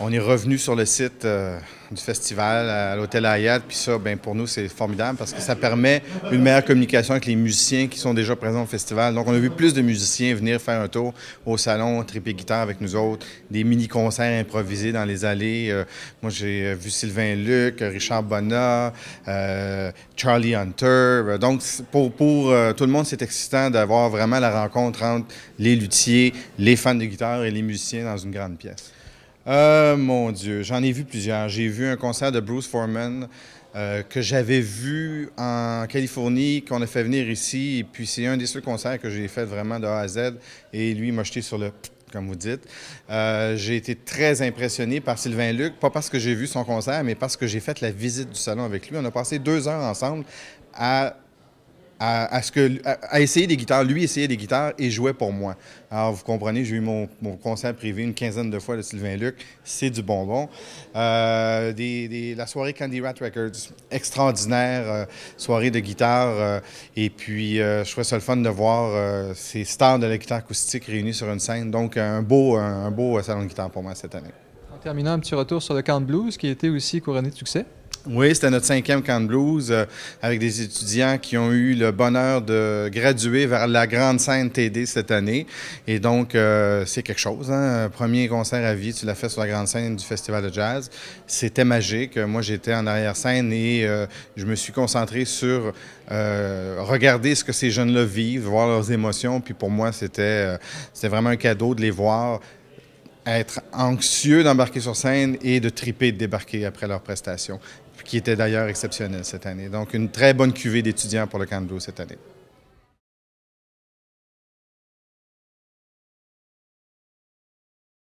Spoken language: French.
On est revenu sur le site euh, du festival à l'hôtel Hayat, puis ça, ben, pour nous, c'est formidable parce que ça permet une meilleure communication avec les musiciens qui sont déjà présents au festival. Donc, on a vu plus de musiciens venir faire un tour au salon, triper guitare avec nous autres, des mini-concerts improvisés dans les allées. Euh, moi, j'ai vu Sylvain Luc, Richard Bonnat, euh, Charlie Hunter. Donc, pour, pour tout le monde, c'est excitant d'avoir vraiment la rencontre entre les luthiers, les fans de guitare et les musiciens dans une grande pièce. Euh, mon Dieu, j'en ai vu plusieurs. J'ai vu un concert de Bruce Foreman euh, que j'avais vu en Californie, qu'on a fait venir ici. Et puis, c'est un des seuls concerts que j'ai fait vraiment de A à Z. Et lui, m'a jeté sur le comme vous dites. Euh, j'ai été très impressionné par Sylvain Luc, pas parce que j'ai vu son concert, mais parce que j'ai fait la visite du salon avec lui. On a passé deux heures ensemble à à, essayer des guitares. Lui essayait des guitares et jouait pour moi. Alors, vous comprenez, j'ai eu mon, mon, concert privé une quinzaine de fois de Sylvain Luc. C'est du bonbon. Euh, la soirée Candy Rat Records, extraordinaire euh, soirée de guitare. Euh, et puis, je trouvais ça le fun de voir ces stars de la guitare acoustique réunis sur une scène. Donc, un beau, un beau salon de guitare pour moi cette année. En terminant, un petit retour sur le Count Blues qui était aussi couronné de succès. Oui, c'était notre cinquième camp blues euh, avec des étudiants qui ont eu le bonheur de graduer vers la grande scène TD cette année. Et donc, euh, c'est quelque chose. Hein? Premier concert à vie, tu l'as fait sur la grande scène du Festival de jazz. C'était magique. Moi, j'étais en arrière-scène et euh, je me suis concentré sur regarder ce que ces jeunes-là vivent, voir leurs émotions. Puis pour moi, c'était vraiment un cadeau de les voir être anxieux d'embarquer sur scène et de triper de débarquer après leur prestation qui était d'ailleurs exceptionnel cette année. Donc, une très bonne cuvée d'étudiants pour le Camp cette année.